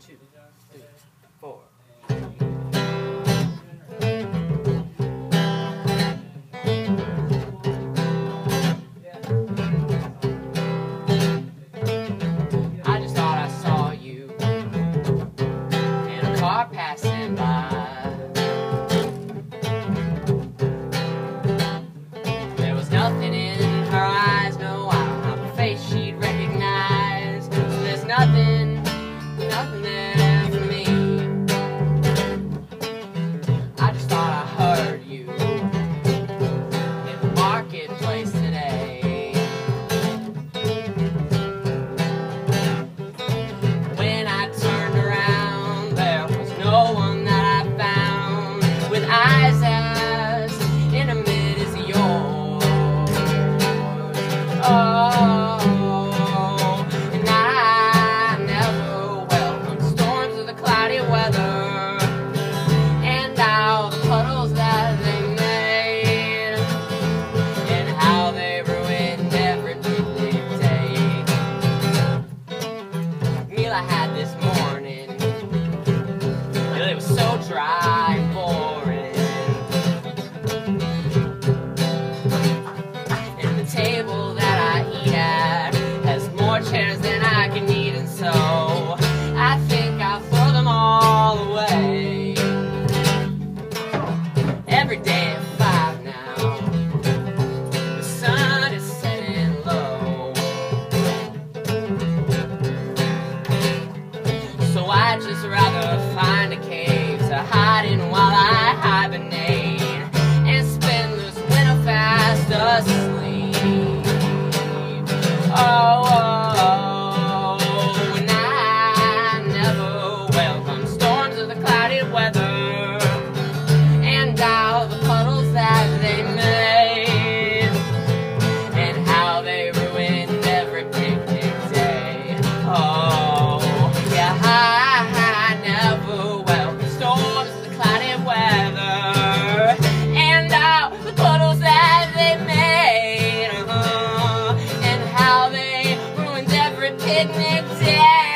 去。对。I had this morning. It was so dry I'd just rather find a cave to hide in while I hibernate. kidnapped.